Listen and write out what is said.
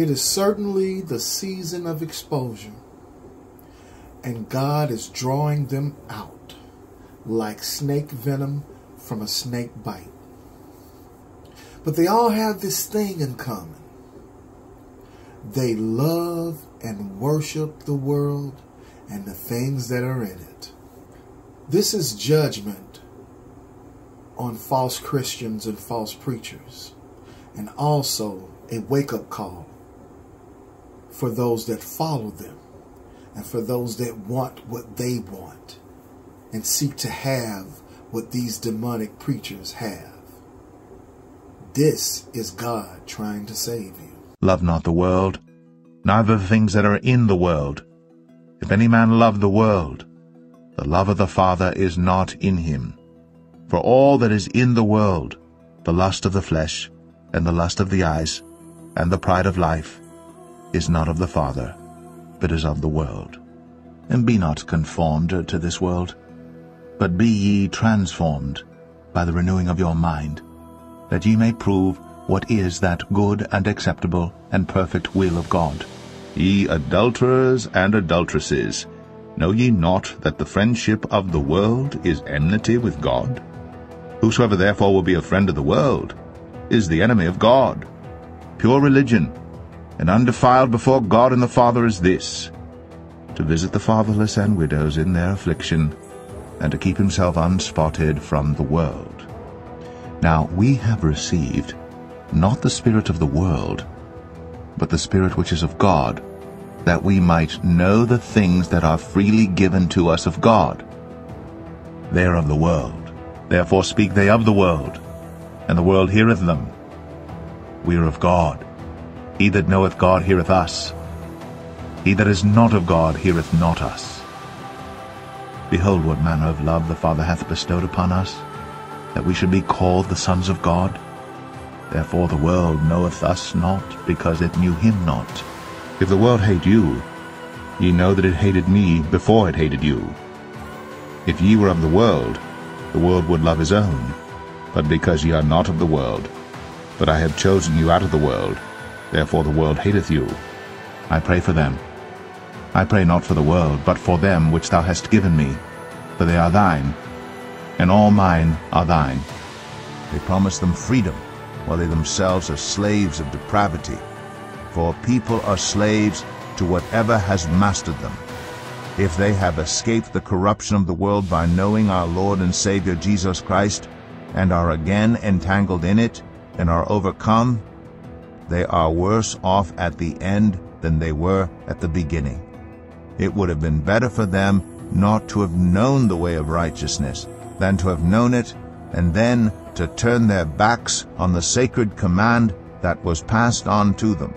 It is certainly the season of exposure, and God is drawing them out like snake venom from a snake bite. But they all have this thing in common. They love and worship the world and the things that are in it. This is judgment on false Christians and false preachers, and also a wake up call for those that follow them and for those that want what they want and seek to have what these demonic preachers have. This is God trying to save you. Love not the world, neither the things that are in the world. If any man love the world, the love of the Father is not in him. For all that is in the world, the lust of the flesh, and the lust of the eyes, and the pride of life, is not of the Father, but is of the world. And be not conformed to this world, but be ye transformed by the renewing of your mind, that ye may prove what is that good and acceptable and perfect will of God. Ye adulterers and adulteresses, know ye not that the friendship of the world is enmity with God? Whosoever therefore will be a friend of the world is the enemy of God. Pure religion and undefiled before God and the Father is this, to visit the fatherless and widows in their affliction, and to keep himself unspotted from the world. Now we have received not the Spirit of the world, but the Spirit which is of God, that we might know the things that are freely given to us of God. They are of the world, therefore speak they of the world, and the world heareth them. We are of God. He that knoweth God heareth us. He that is not of God heareth not us. Behold what manner of love the Father hath bestowed upon us, that we should be called the sons of God. Therefore the world knoweth us not, because it knew him not. If the world hate you, ye know that it hated me before it hated you. If ye were of the world, the world would love his own. But because ye are not of the world, but I have chosen you out of the world, therefore the world hateth you. I pray for them. I pray not for the world, but for them which thou hast given me, for they are thine, and all mine are thine. They promise them freedom, while they themselves are slaves of depravity. For people are slaves to whatever has mastered them. If they have escaped the corruption of the world by knowing our Lord and Savior Jesus Christ, and are again entangled in it, and are overcome, they are worse off at the end than they were at the beginning. It would have been better for them not to have known the way of righteousness than to have known it and then to turn their backs on the sacred command that was passed on to them.